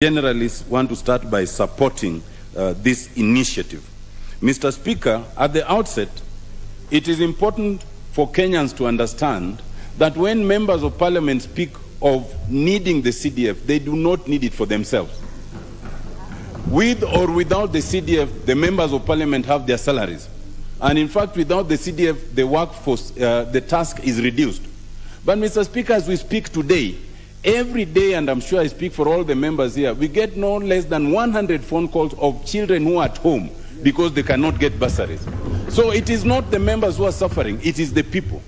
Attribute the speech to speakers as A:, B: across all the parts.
A: generally want to start by supporting uh, this initiative. Mr. Speaker, at the outset, it is important for Kenyans to understand that when members of parliament speak of needing the CDF, they do not need it for themselves. With or without the CDF, the members of parliament have their salaries. And in fact, without the CDF, the workforce, uh, the task is reduced. But Mr. Speaker, as we speak today, every day, and I'm sure I speak for all the members here, we get no less than 100 phone calls of children who are at home because they cannot get bursaries. So it is not the members who are suffering, it is the people.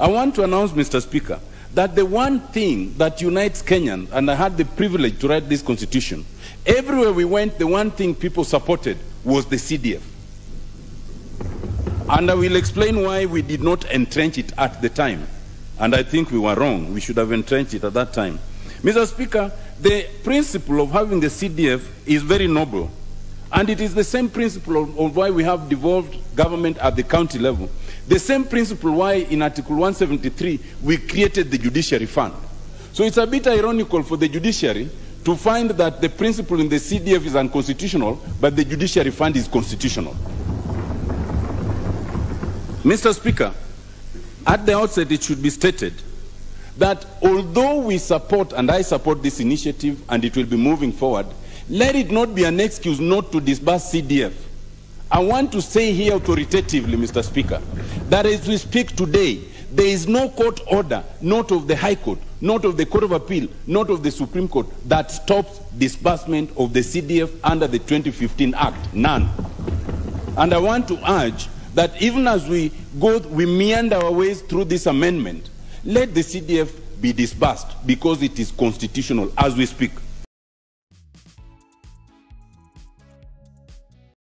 A: I want to announce, Mr. Speaker, that the one thing that unites Kenyans, and I had the privilege to write this constitution, everywhere we went, the one thing people supported was the CDF. And I will explain why we did not entrench it at the time. And I think we were wrong. We should have entrenched it at that time. Mr. Speaker, the principle of having the CDF is very noble. And it is the same principle of, why we have devolved government at the county level. The same principle why in Article 173 we created the Judiciary Fund. So it's a bit ironical for the judiciary to find that the principle in the CDF is unconstitutional, but the Judiciary Fund is constitutional. Mr. Speaker, at the outset it should be stated that although we support and I support this initiative and it will be moving forward, let it not be an excuse not to disburse CDF. I want to say here authoritatively, Mr. Speaker, that as we speak today, there is no court order, not of the High Court, not of the Court of Appeal, not of the Supreme Court, that stops disbursement of the CDF under the 2015 Act. None. And I want to urge that even as we go, we meander our ways through this amendment, let the CDF be disbursed because it is constitutional as we speak.